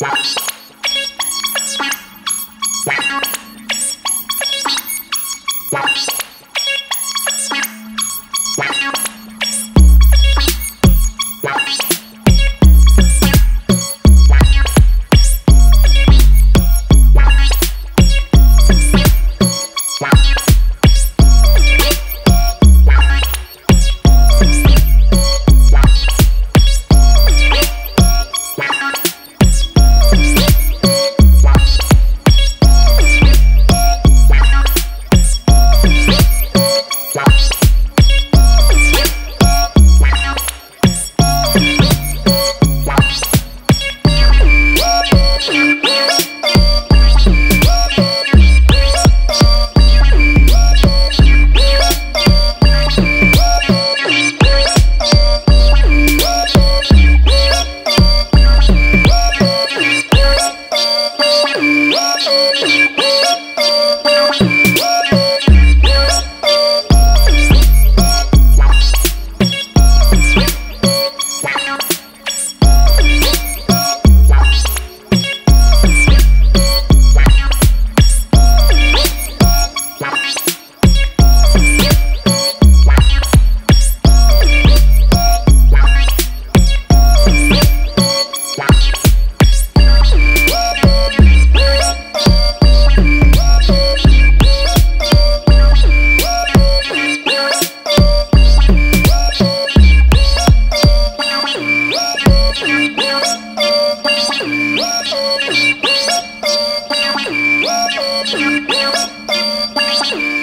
Slaps. Thank you.